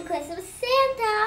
enquanto você senta.